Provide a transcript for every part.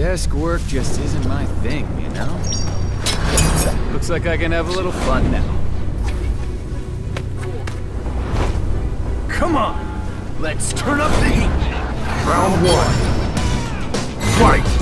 Desk work just isn't my thing, you know? Looks like I can have a little fun now. Come on! Let's turn up the heat! Round one. Fight!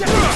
Watch out!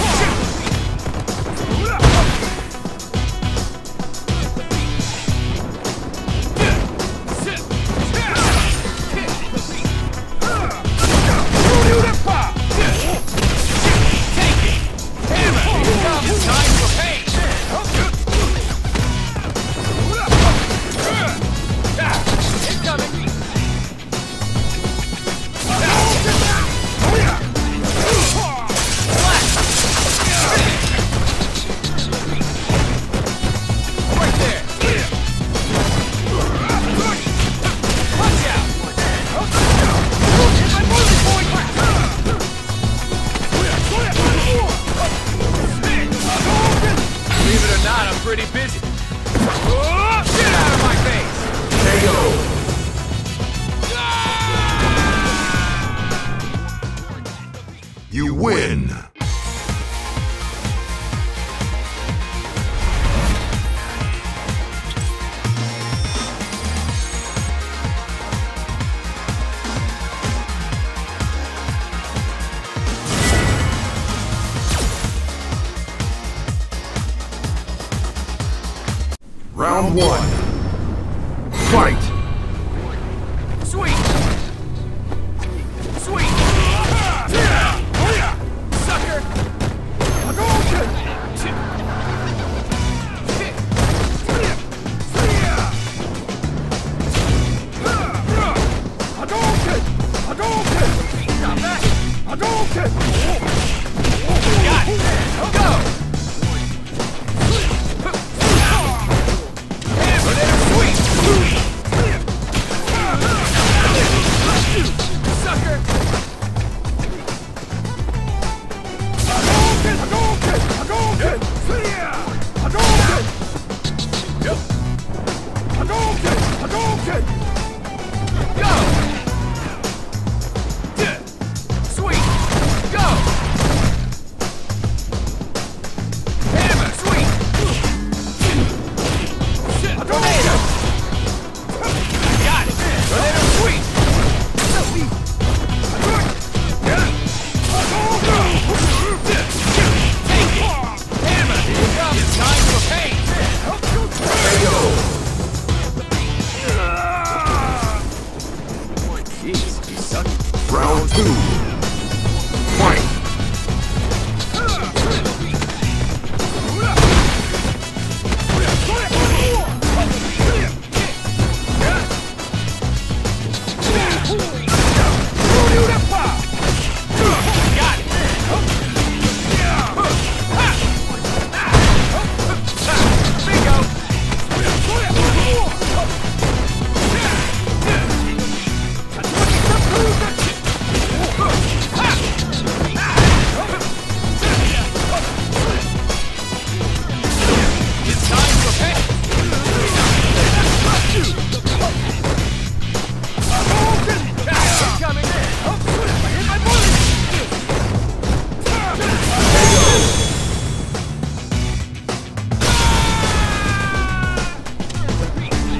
win. Round one. Round two.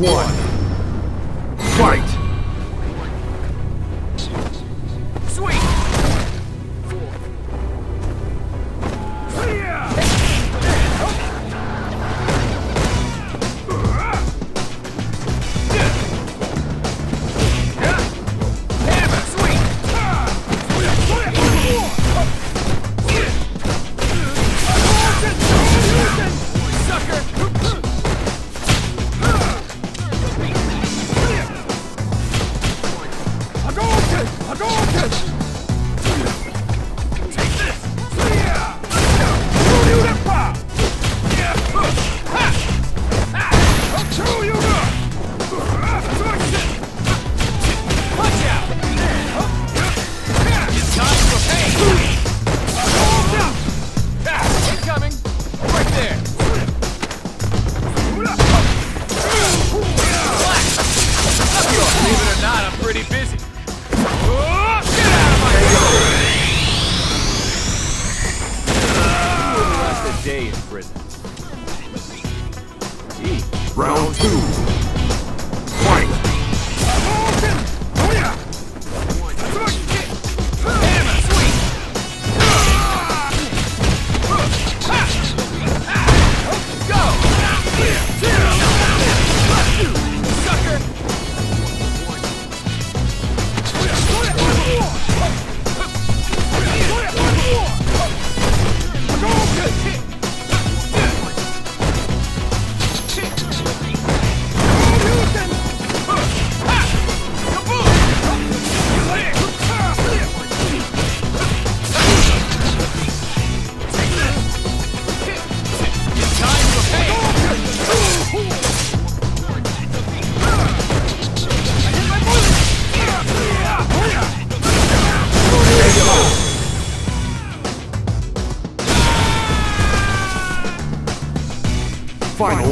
one. Pretty busy.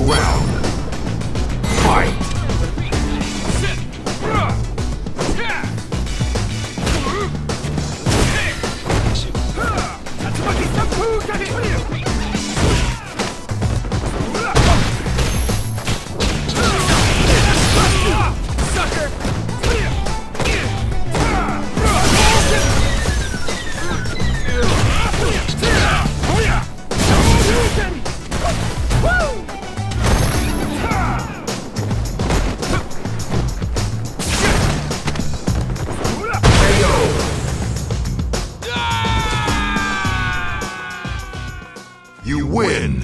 Round. Fight! Win!